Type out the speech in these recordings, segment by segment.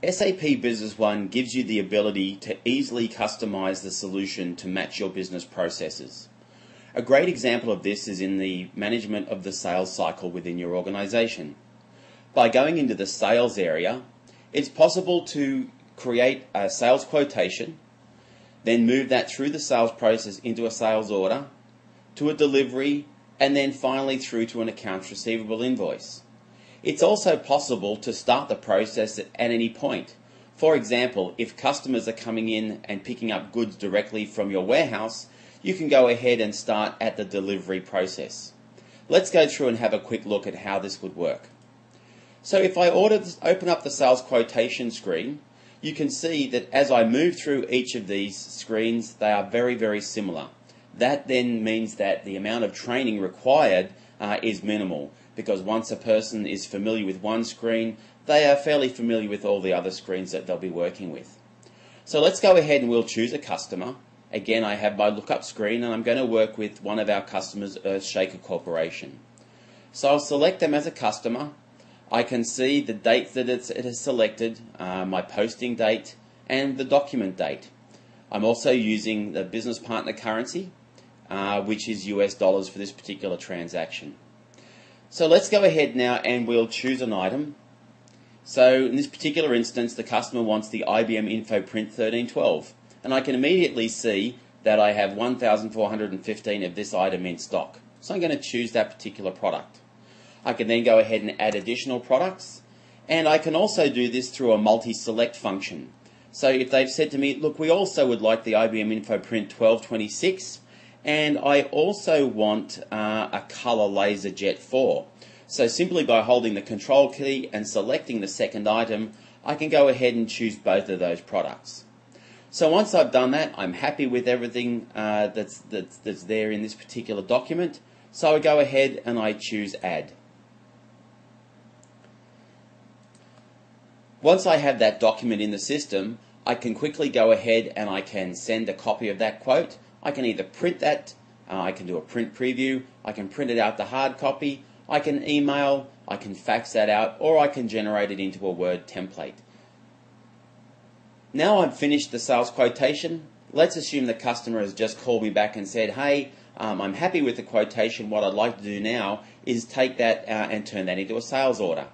SAP Business One gives you the ability to easily customize the solution to match your business processes. A great example of this is in the management of the sales cycle within your organization. By going into the sales area, it's possible to create a sales quotation, then move that through the sales process into a sales order, to a delivery, and then finally through to an accounts receivable invoice. It's also possible to start the process at any point. For example, if customers are coming in and picking up goods directly from your warehouse, you can go ahead and start at the delivery process. Let's go through and have a quick look at how this would work. So if I order, open up the sales quotation screen, you can see that as I move through each of these screens, they are very, very similar. That then means that the amount of training required uh, is minimal because once a person is familiar with one screen, they are fairly familiar with all the other screens that they'll be working with. So let's go ahead and we'll choose a customer. Again, I have my lookup screen and I'm going to work with one of our customers, Earthshaker Corporation. So I'll select them as a customer. I can see the date that it has selected, uh, my posting date, and the document date. I'm also using the business partner currency, uh, which is US dollars for this particular transaction. So let's go ahead now and we'll choose an item. So in this particular instance, the customer wants the IBM Info Print 1312. And I can immediately see that I have 1,415 of this item in stock. So I'm going to choose that particular product. I can then go ahead and add additional products. And I can also do this through a multi-select function. So if they've said to me, look, we also would like the IBM Info Print 1226, and I also want uh, a color LaserJet 4. So simply by holding the control key and selecting the second item, I can go ahead and choose both of those products. So once I've done that, I'm happy with everything uh, that's, that's, that's there in this particular document. So I go ahead and I choose Add. Once I have that document in the system, I can quickly go ahead and I can send a copy of that quote I can either print that, uh, I can do a print preview, I can print it out the hard copy, I can email, I can fax that out, or I can generate it into a Word template. Now I've finished the sales quotation. Let's assume the customer has just called me back and said, hey, um, I'm happy with the quotation. What I'd like to do now is take that uh, and turn that into a sales order.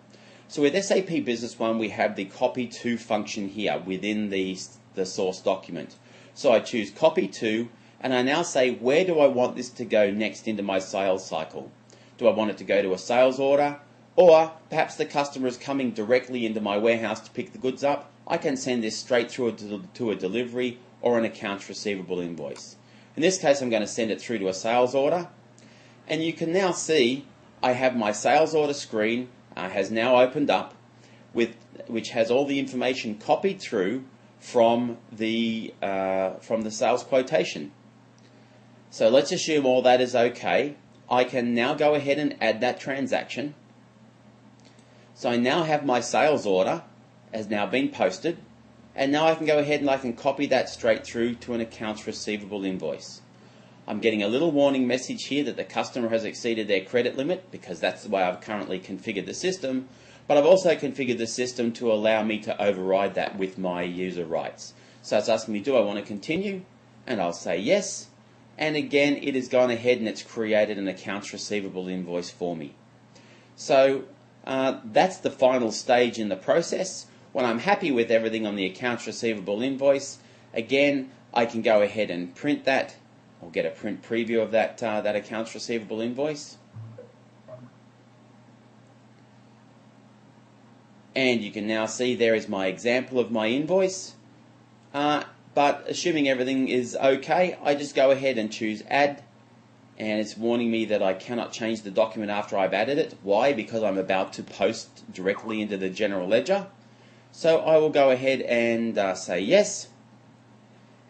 So with SAP Business One, we have the copy to function here within the, the source document. So I choose copy to, and I now say where do I want this to go next into my sales cycle? Do I want it to go to a sales order? Or perhaps the customer is coming directly into my warehouse to pick the goods up. I can send this straight through to a delivery or an accounts receivable invoice. In this case, I'm going to send it through to a sales order. And you can now see I have my sales order screen uh, has now opened up with which has all the information copied through from the uh, from the sales quotation. So let's assume all that is okay. I can now go ahead and add that transaction. So I now have my sales order has now been posted and now I can go ahead and I can copy that straight through to an accounts receivable invoice. I'm getting a little warning message here that the customer has exceeded their credit limit because that's the way I've currently configured the system, but I've also configured the system to allow me to override that with my user rights. So it's asking me, do I want to continue? And I'll say yes, and again it has gone ahead and it's created an accounts receivable invoice for me. So uh, that's the final stage in the process. When I'm happy with everything on the accounts receivable invoice, again I can go ahead and print that or get a print preview of that, uh, that accounts receivable invoice. And you can now see there is my example of my invoice. Uh, but assuming everything is okay, I just go ahead and choose add and it's warning me that I cannot change the document after I've added it. Why? Because I'm about to post directly into the general ledger. So I will go ahead and uh, say yes.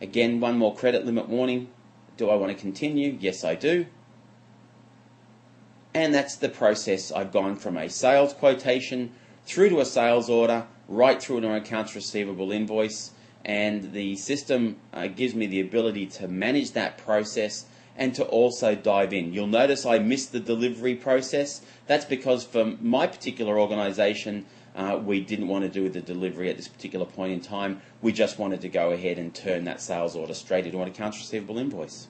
Again, one more credit limit warning. Do I want to continue? Yes, I do. And that's the process. I've gone from a sales quotation through to a sales order, right through to an accounts receivable invoice, and the system uh, gives me the ability to manage that process and to also dive in. You'll notice I missed the delivery process. That's because for my particular organisation, uh, we didn't want to do the delivery at this particular point in time. We just wanted to go ahead and turn that sales order straight into an accounts receivable invoice.